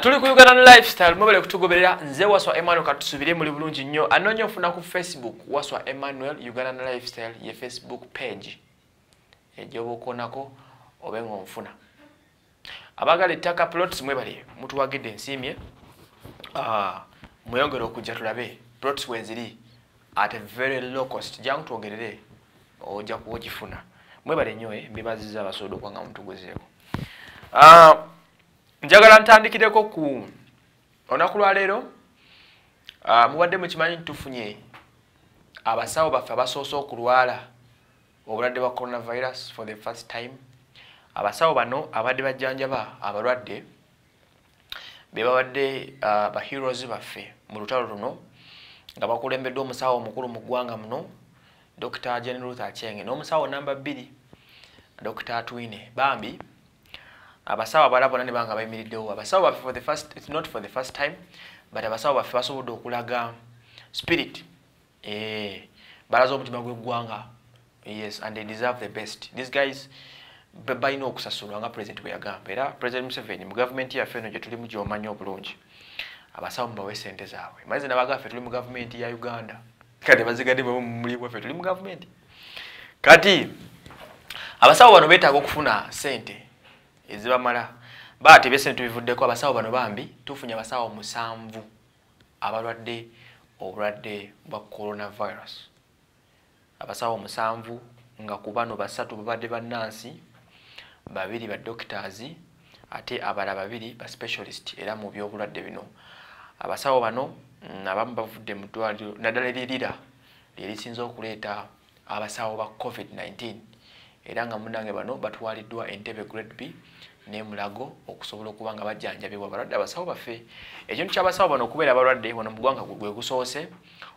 tuli ku uganda lifestyle mubale kutugoberera nze waswa emmanuel katusubire muli bulungi nnyo. Anoonya ofuna ku facebook waswa emmanuel uganda lifestyle ye facebook page. Ejyoba okonako obe nga onfuna. Abagala ettaka plots mwebale mutuwagidde ensiimye Ah, mweyongere okujja tulabe plots weziri at a very low cost. Jangu twogerere ojja kuba ogifuna. Mwebale nnyo eh, mbebaziza abasobola okuba nga mutuguzeeko Ah, njagala ntandikireko ku olunaku lwaleero ah, mubadde mukimanyi nti tufunye abasawo baffe abasoose okulwala obulwadde bwa coronavirus for the first time. Abasawo bano abadde bajjanjaba abalwadde be babadde uh, baheroes baffe mu lutalo luno nga bakulembeddwa omusawo omukulu mu ggwanga muno dr jen ruth achenge n'omusawo namba bbiri dr atwine bambi abasawo abalala bonna ne banga bayimiriddewo abasawo baffe for the first, it's not for the first time but abasawo baffe basobodde okulaga spirit eh, balaza omutima gw'eggwanga. Yes and they deserve the best. These guys ba- balina okusasulwa nga president bwe yagamba. Era president museveni mu gavumenti yaffe eno gye tulimu gy'omanyi obulungi abasawo mubawe sente zaabwe. Maizi nabagaffe tuli mu gavumenti ya uganda. Kati bazigadde muli waffe tuli mu gavumenti kati abasawo bano beetaaga okufuna sente ezibamala. Baati ebyesente tubivuddeko abasawo bano bambi tufunye abasawo musanvu abalwadde obulwadde bwa coronavirus. Abasawo musanvu nga ku bano basatu babadde bannansi babiri ba doctors ate abalala babiri ba specialist era mu byobulwadde bino. Abasawo bano mm, abamu bavudde mu ddwaliro naddala eririra lyerisinza okuleeta abasawo ba covid-19 era nga munange bano batwaliddwa entebe grade b nemulago okusobola okuba nga bajjanjabibwa abalwadde abasawo baffe. Ekintu kyabasawo bano okubeera abalwadde wano mu ggwanga gwe gusoose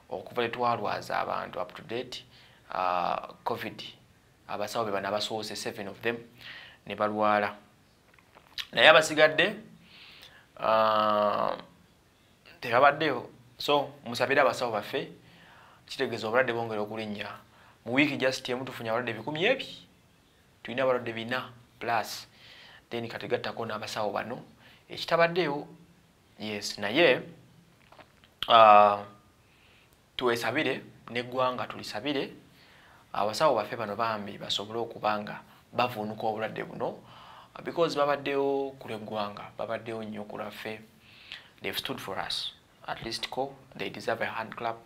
okuva letwalwaza abantu up to date uh, covid. Abasawo be bano abasoose seven of them ne balwala. Naye abasigadde uh, tebabaddeyo. So musabire abasawo baffe kitegeeza obulwadde bwongera okulinnya. Mu wiiki just emu tufunye abalwadde bikumi ebi tulina abalwadde bina plus then kategattako n'abasawo bano. Ekitabaddeyo yes naye uh, twesabire neggwanga tulisabire abasawo baffe bano bambi basobole okuba nga bavuunuka obulwadde buno because babaddewo ku lweggwanga babaddewo nnyo ku lwaffe. They've stood for us. At least ko they deserve a hand clap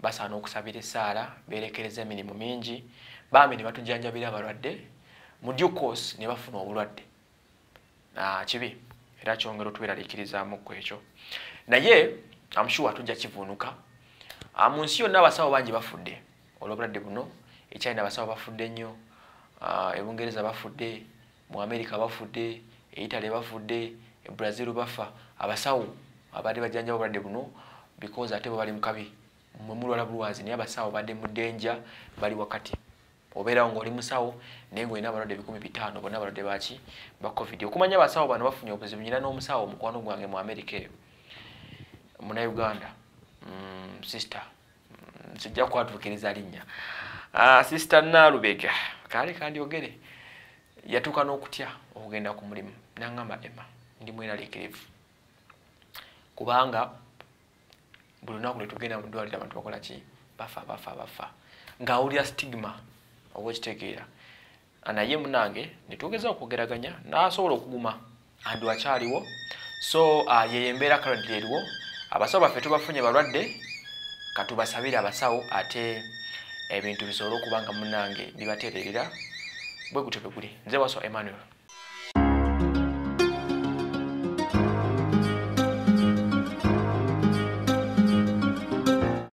basaana okusabira essaala beerekereza emirimu mingi bambi ne batujjanjabira abalwadde mu course ne bafuna obulwadde. Ah, kibi era kyongera otweraliikirizaamu ku ekyo. Naye amushuwa tujja kivuunuka Ah, mu nsi yonna abasawo bangi bafudde. Olw'obulwadde buno ekyalina abasawo bafudde nnyo Ah, e bungereza bafudde mu america bafudde e italy bafudde e brazil bafa. Abasawo abadde bajjanjaba obulwadde buno because ate bo bali mu kabi mwe mulwala bulwazi naye abasawo badde mu ddenja bali wakati. Obeerawo ng'oli musawo naye ng'olina abalwadde bikumi bitaano bonna abalwadde baki ba covid. Okumanya abasawo bano bafunye obuzibu nyina n'omusawo omukwano gwange mu america eyo munauganda mm, sister mm, sijja kwatuukiriza linnya. Uh, sister naalubega kaale kandyogere. Yatuuka n'okutya okugenda ku mulimu naŋŋamba ema ndi mweraliikirivu kubanga buli lunaku lwetugenda mu ddwaliro abantu bakola ki? Bafa bafa bafa. Ng'awulira stigma oba okitegeera naye munange netwogeza okwogeraganya n'asobola okuguma. Andi wakyaliwo? So uh, yeyo embeera currently eriwo. Abasawo baffe tubafunye balwadde katubasabire abasawo ate ebintu bisobole okuba nga munange bibatereerera bwe gutyo bwe guli. Nze waswa emmanuel